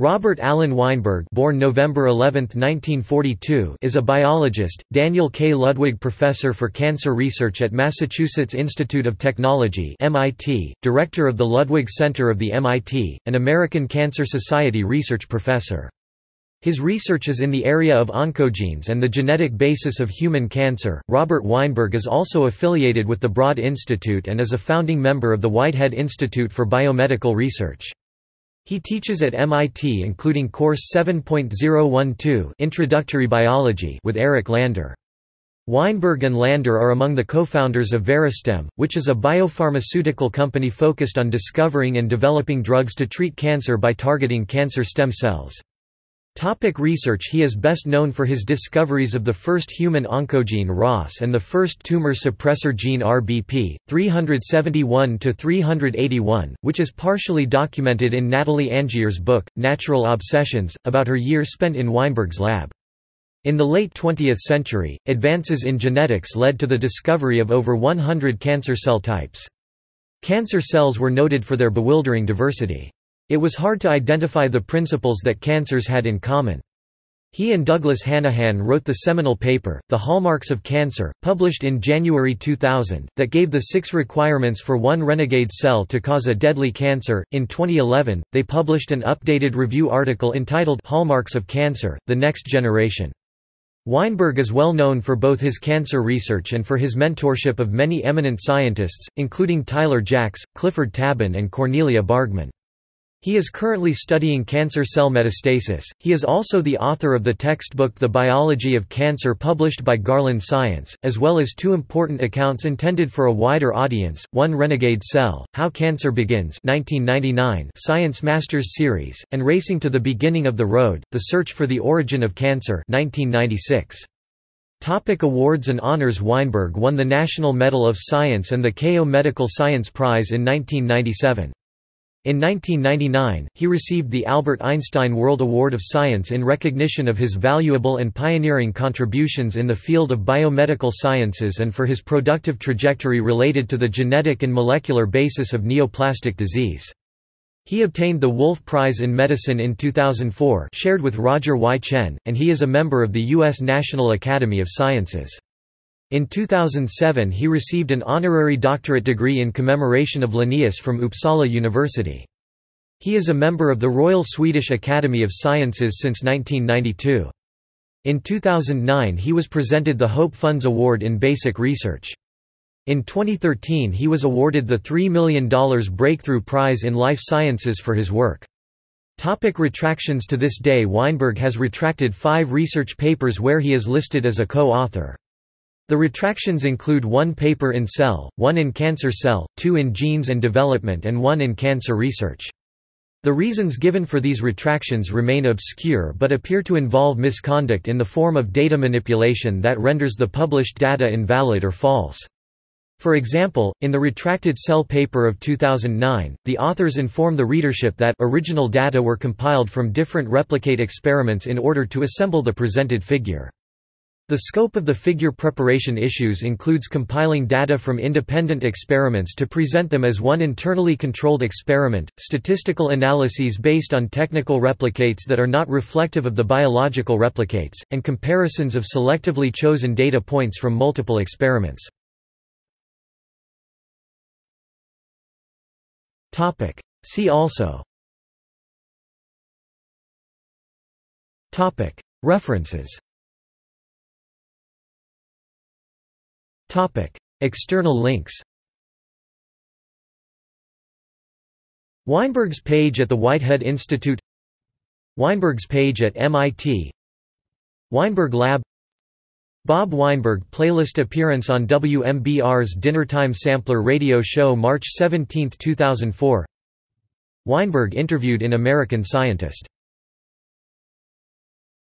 Robert Allan Weinberg born November 11, 1942, is a biologist, Daniel K. Ludwig Professor for Cancer Research at Massachusetts Institute of Technology MIT, Director of the Ludwig Center of the MIT, and American Cancer Society Research Professor. His research is in the area of oncogenes and the genetic basis of human cancer. Robert Weinberg is also affiliated with the Broad Institute and is a founding member of the Whitehead Institute for Biomedical Research. He teaches at MIT including Course 7.012 Introductory Biology with Eric Lander. Weinberg and Lander are among the co-founders of Verastem, which is a biopharmaceutical company focused on discovering and developing drugs to treat cancer by targeting cancer stem cells. Topic research He is best known for his discoveries of the first human oncogene Ras and the first tumor suppressor gene RBP, 371-381, which is partially documented in Natalie Angier's book, Natural Obsessions, about her year spent in Weinberg's lab. In the late 20th century, advances in genetics led to the discovery of over 100 cancer cell types. Cancer cells were noted for their bewildering diversity. It was hard to identify the principles that cancers had in common. He and Douglas Hanahan wrote the seminal paper, The Hallmarks of Cancer, published in January 2000, that gave the six requirements for one renegade cell to cause a deadly cancer. In 2011, they published an updated review article entitled Hallmarks of Cancer The Next Generation. Weinberg is well known for both his cancer research and for his mentorship of many eminent scientists, including Tyler Jacks, Clifford Tabin, and Cornelia Bargmann. He is currently studying cancer cell metastasis. He is also the author of the textbook The Biology of Cancer published by Garland Science, as well as two important accounts intended for a wider audience, One Renegade Cell, How Cancer Begins 1999 Science Masters Series, and Racing to the Beginning of the Road, The Search for the Origin of Cancer 1996. Topic awards and honors Weinberg won the National Medal of Science and the Keio Medical Science Prize in 1997. In 1999, he received the Albert Einstein World Award of Science in recognition of his valuable and pioneering contributions in the field of biomedical sciences and for his productive trajectory related to the genetic and molecular basis of neoplastic disease. He obtained the Wolf Prize in Medicine in 2004 shared with Roger Y. Tsien, and he is a member of the U.S. National Academy of Sciences. In 2007 he received an honorary doctorate degree in commemoration of Linnaeus from Uppsala University. He is a member of the Royal Swedish Academy of Sciences since 1992. In 2009 he was presented the Hope Funds Award in Basic Research. In 2013 he was awarded the $3 million Breakthrough Prize in Life Sciences for his work. Topic retractions To this day Weinberg has retracted five research papers where he is listed as a co-author. The retractions include one paper in Cell, one in Cancer Cell, two in Genes and Development and one in Cancer Research. The reasons given for these retractions remain obscure but appear to involve misconduct in the form of data manipulation that renders the published data invalid or false. For example, in the retracted Cell paper of 2009, the authors inform the readership that original data were compiled from different replicate experiments in order to assemble the presented figure. The scope of the figure preparation issues includes compiling data from independent experiments to present them as one internally controlled experiment, statistical analyses based on technical replicates that are not reflective of the biological replicates, and comparisons of selectively chosen data points from multiple experiments. See also. References Topic: External links. Weinberg's page at the Whitehead Institute Weinberg's page at MIT Weinberg Lab Bob Weinberg playlist appearance on WMBR's Dinnertime Sampler radio show March 17, 2004 Weinberg interviewed in American Scientist